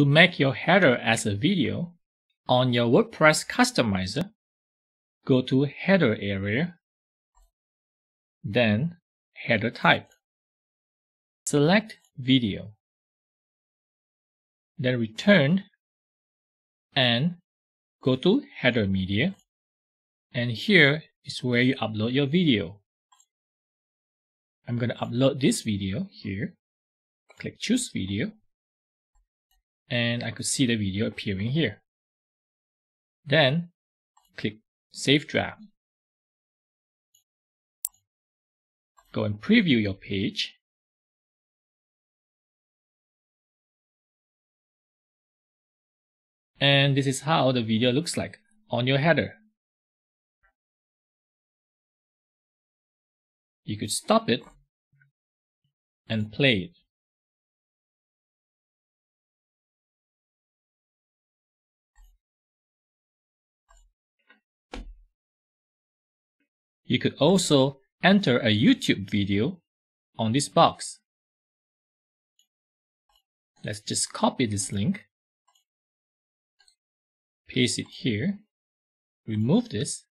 To make your header as a video, on your WordPress customizer, go to header area, then header type. Select video, then return and go to header media and here is where you upload your video. I'm going to upload this video here. Click choose video and I could see the video appearing here. Then click save draft. Go and preview your page. And this is how the video looks like on your header. You could stop it and play it. You could also enter a YouTube video on this box. Let's just copy this link, paste it here, remove this,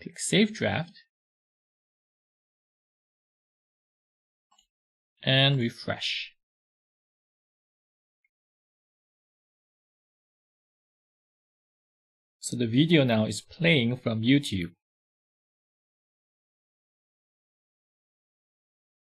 click Save Draft, and refresh. So the video now is playing from YouTube.